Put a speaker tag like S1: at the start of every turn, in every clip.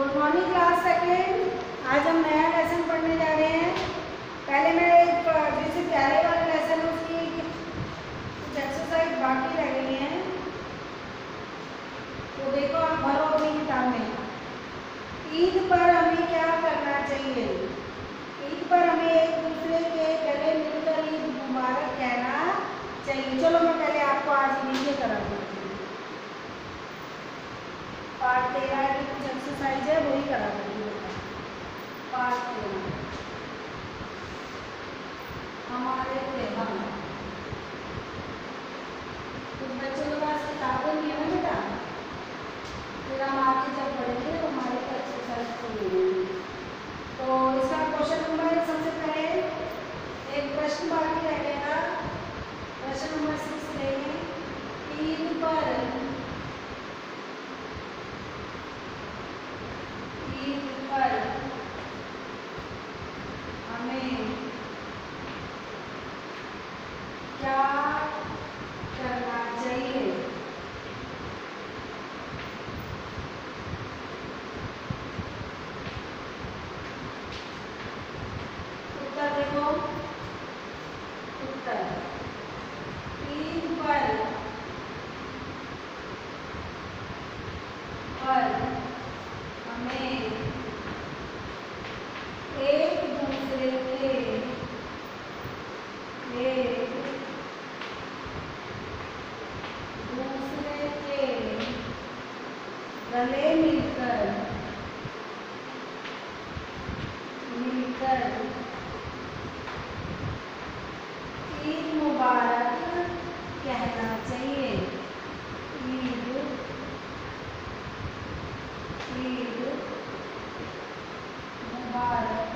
S1: Good morning class second आज हम नया लेसन पढ़ने जा रहे हैं। पहले मैं जैसे प्यारे वाले लेसन उसकी कुछ एक्सरसाइज बाकी रह गई हैं। तो देखो आप भरो अपनी किताब में। ईद पर हमें क्या करना चाहिए? ईद पर हमें एक दूसरे के गले मिलकर ईद मुबारक कहना चाहिए। चलो मैं पहले आपको आज नीचे करा हूँ। पार्ट तेरह की कुछ एक्सरसाइज है, वही करा देती पार्ट तेरह हमारे त्योहार कुछ बच्चों के पास किताबें नहीं है बेटा। फिर हम आगे जब पढ़ेंगे तो हमारे को एक्सरसाइज को तो इसका क्वेश्चन नंबर सबसे पहले एक प्रश्न बाकी रह गया प्रश्न नंबर सिक्स लेंगे। ईद पर ईद पर हमें क्या करना चाहिए उत्तर देखो उत्तर ईद पर पर हमें एक दूसरे के एक दूसरे के गले मिलकर मिलकर ईद मुबारक कहना चाहिए ईद ईद मुबारक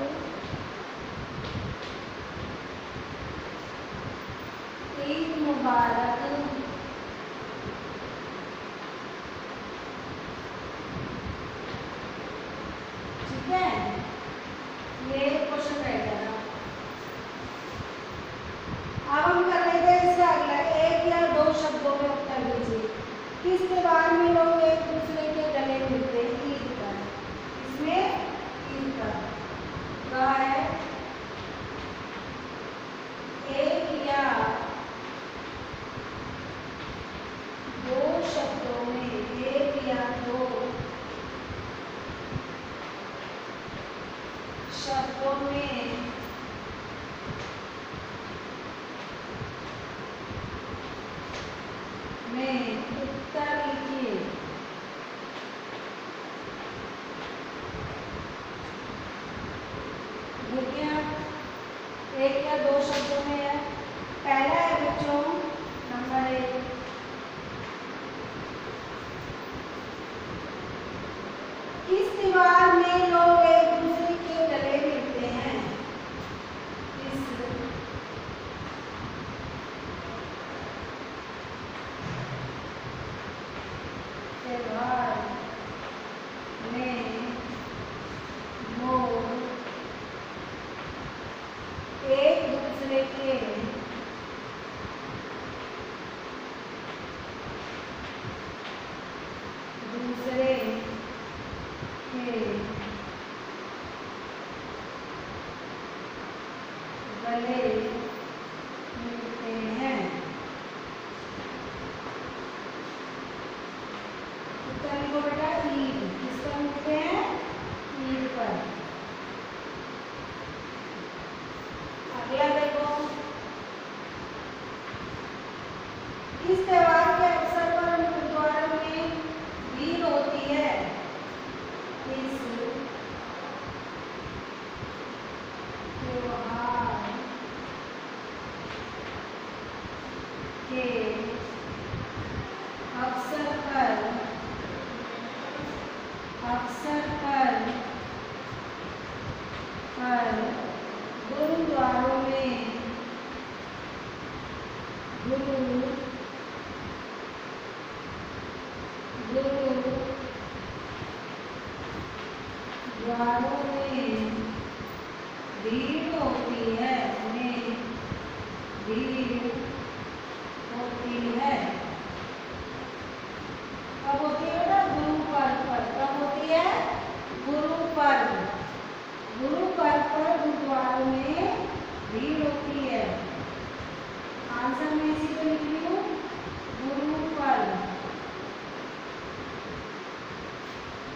S1: ईद मुबारक ठीक है ये क्वेश्चन रह गया था अब हम कर लेते हैं इसका अगला एक या दो शब्दों में उत्तर दीजिए किस त्योहार में लोग एक दूसरे के गले मिलते हैं ईद पर इसमें ईद पर कहा है एक या दो शब्दों में एक या दो शब्दों में में उत्तर लिखिए देखिए आप एक दो शब्दों में है। पहला है बच्चों नंबर एक किस त्योहार में लोग एक दूसरे के गले मिलते हैं किस त्योहार में लोग एक दूसरे के दूसरे के गले मिलते हैं उत्तर लिखो बेटा? ईद किस पर लिखते हैं? ईद पर। अगला देखो किस त्योहार भीड़ होती है। आंसर में इसी को लिख रही हूँ। पर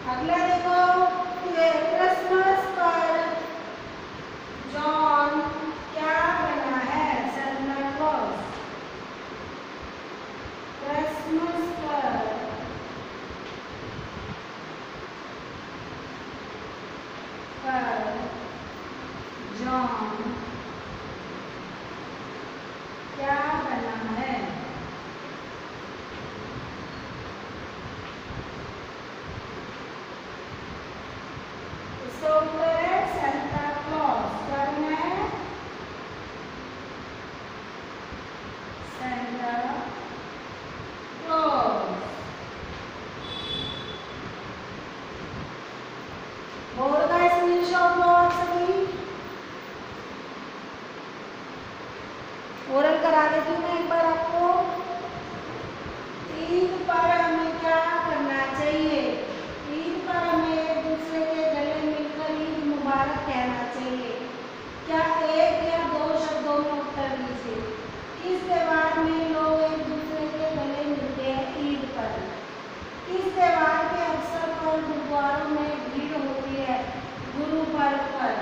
S1: अगला देखो। ओरल करा देती हूँ मैं एक बार आपको। ईद पर हमें क्या करना चाहिए? ईद पर हमें एक दूसरे के गले मिलकर ईद मुबारक कहना चाहिए। क्या एक या दो शब्दों में उत्तर दीजिए? किस त्यौहार में लोग एक दूसरे के गले मिलते हैं ईद पर? किस त्यौहार के अवसर पर गुरुद्वारों में भीड़ होती है? गुरु पर्व पर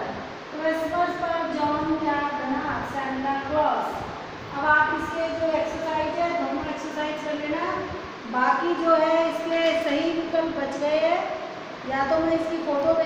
S1: क्रिसमस पर जॉन क्या बना सेंटा क्लॉज अब आप इसके जो एक्सरसाइज है दोनों एक्सरसाइज कर लेना बाकी जो है इसके सही विकल्प बच गए हैं। या तो मैं इसकी फ़ोटो